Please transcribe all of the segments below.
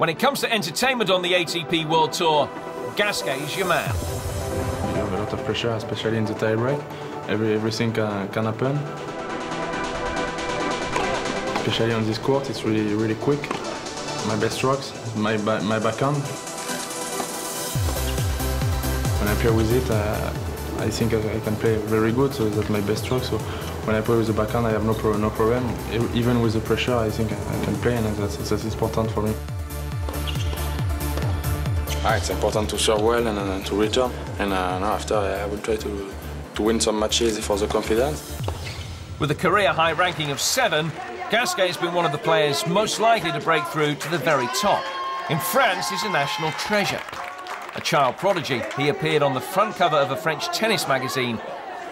When it comes to entertainment on the ATP World Tour, Gasquet is your man. You have a lot of pressure, especially in the tie break. Every, everything can, can happen. Especially on this court, it's really, really quick. My best strokes, my, my backhand. When I play with it, uh, I think I can play very good, so that's my best stroke. So when I play with the backhand, I have no, pro no problem. Even with the pressure, I think I can play, and that's, that's important for me. Ah, it's important to serve well and uh, to return. And uh, after, I will try to, to win some matches for the confidence. With a career high ranking of seven, Gasquet has been one of the players most likely to break through to the very top. In France, he's a national treasure. A child prodigy, he appeared on the front cover of a French tennis magazine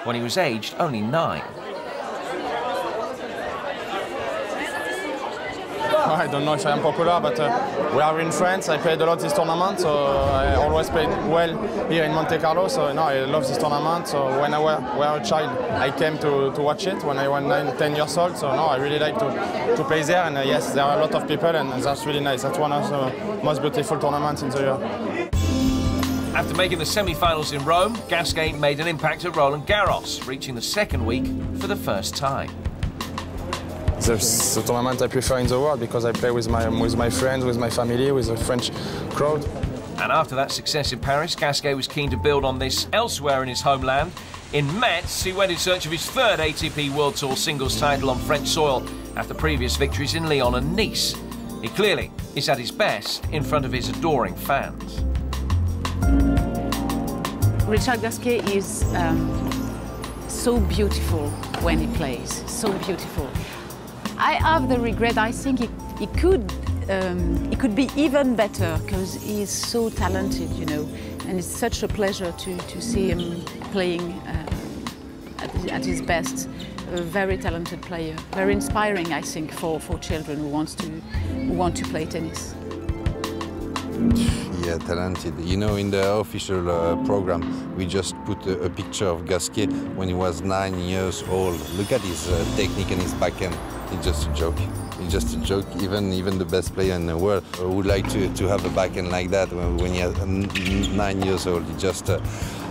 when he was aged only nine. Don't know if I am popular, but uh, we are in France. I played a lot this tournament, so I always played well here in Monte Carlo. So no, I love this tournament. So when I were, were a child, I came to, to watch it when I was nine, 10 years old. So no, I really like to, to play there. And uh, yes, there are a lot of people, and that's really nice. That's one of the most beautiful tournaments in the year. After making the semi-finals in Rome, Gasquet made an impact at Roland Garros, reaching the second week for the first time. It's the tournament I prefer in the world because I play with my, with my friends, with my family, with the French crowd. And after that success in Paris, Gasquet was keen to build on this elsewhere in his homeland. In Metz, he went in search of his third ATP World Tour singles title on French soil after previous victories in Lyon and Nice. He clearly is at his best in front of his adoring fans. Richard Gasquet is um, so beautiful when he plays, so beautiful. I have the regret, I think he, he could um, he could be even better because he is so talented, you know, and it's such a pleasure to, to see him playing uh, at, at, his best. A very talented player, very inspiring, I think, for, for children who, wants to, who want to play tennis. Talented. You know, in the official uh, program, we just put a, a, picture of Gasquet when he was nine years old. Look at his uh, technique and his backhand. It's just a joke. It's just a joke. Even even the best player in the world would like to, to have a backhand like that when, when he's nine years old. It's just, uh,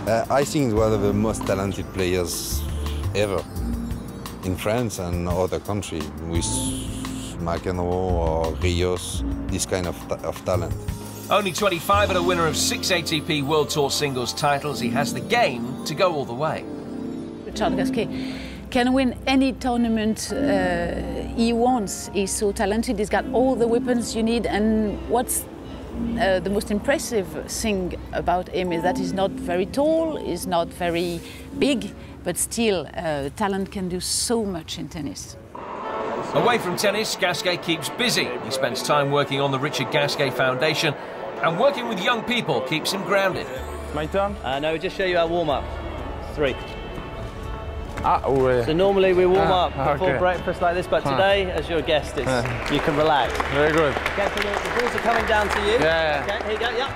uh, I think, one of the most talented players ever in France and other countries with McEnroe or Rios, this kind of, of talent. Only 25 and a winner of six ATP World Tour singles titles, he has the game to go all the way. Richard Gasquet can win any tournament uh, he wants. He's so talented, he's got all the weapons you need, and what's uh, the most impressive thing about him is that he's not very tall, he's not very big, but still, uh, talent can do so much in tennis. Away from tennis, Gasquet keeps busy. He spends time working on the Richard Gasquet Foundation and working with young people keeps him grounded. My turn? Uh, no, just show you our warm-up. Three. Ah, oh, yeah. So normally we warm ah, up before okay. breakfast like this, but today, as your guest, it's, you can relax. Very good. Okay, so the, the balls are coming down to you. Yeah. Okay, here you go, yep.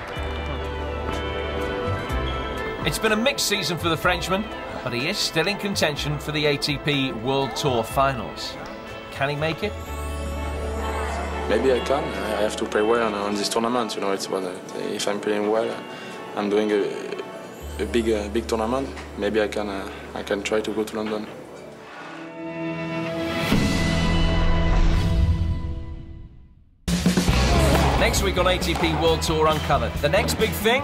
It's been a mixed season for the Frenchman, but he is still in contention for the ATP World Tour Finals. Can he make it? Maybe I can. I have to play well on, on this tournament. You know, it's what if I'm playing well, I'm doing a, a big, uh, big tournament. Maybe I can, uh, I can try to go to London. Next week on ATP World Tour Uncovered, the next big thing.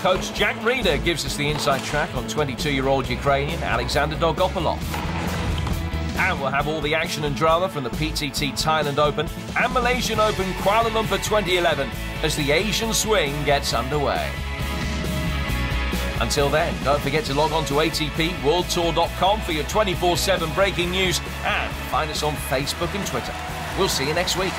Coach Jack Reeder gives us the inside track on 22-year-old Ukrainian Alexander Dolgopolov. And we'll have all the action and drama from the PTT Thailand Open and Malaysian Open Kuala Lumpur 2011 as the Asian swing gets underway. Until then, don't forget to log on to ATPWorldTour.com for your 24 7 breaking news and find us on Facebook and Twitter. We'll see you next week.